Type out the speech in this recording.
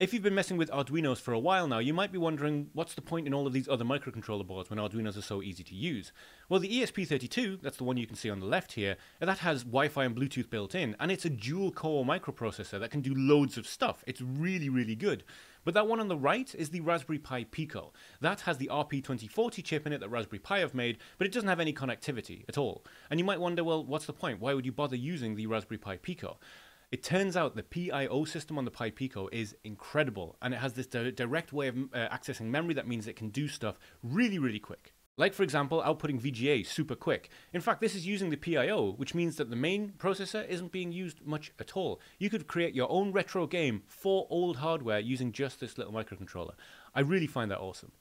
If you've been messing with Arduinos for a while now, you might be wondering what's the point in all of these other microcontroller boards when Arduinos are so easy to use? Well, the ESP32, that's the one you can see on the left here, that has Wi-Fi and Bluetooth built in, and it's a dual-core microprocessor that can do loads of stuff. It's really, really good. But that one on the right is the Raspberry Pi Pico. That has the RP2040 chip in it that Raspberry Pi have made, but it doesn't have any connectivity at all. And you might wonder, well, what's the point? Why would you bother using the Raspberry Pi Pico? It turns out the PIO system on the Pi Pico is incredible and it has this di- direct way of uh, accessing memory that means it can do stuff really, really quick. Like, for example, outputting VGA super quick. In fact, this is using the PIO, which means that the main processor isn't being used much at all. You could create your own retro game for old hardware using just this little microcontroller. I really find that awesome.